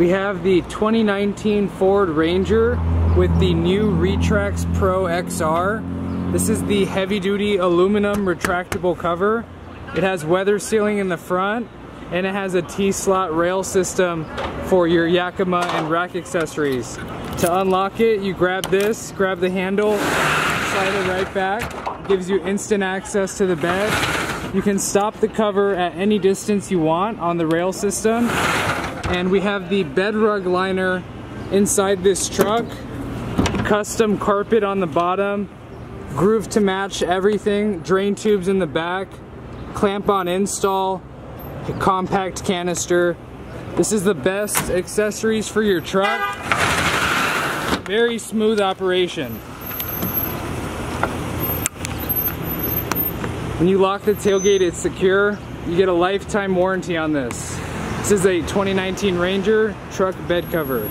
We have the 2019 Ford Ranger with the new Retrax Pro XR. This is the heavy duty aluminum retractable cover. It has weather sealing in the front and it has a T-slot rail system for your Yakima and rack accessories. To unlock it, you grab this, grab the handle, slide it right back, gives you instant access to the bed. You can stop the cover at any distance you want on the rail system. And we have the BedRug liner inside this truck. Custom carpet on the bottom. Groove to match everything. Drain tubes in the back. Clamp on install. Compact canister. This is the best accessories for your truck. Very smooth operation when you lock the tailgate it's secure you get a lifetime warranty on this this is a 2019 Ranger truck bed cover.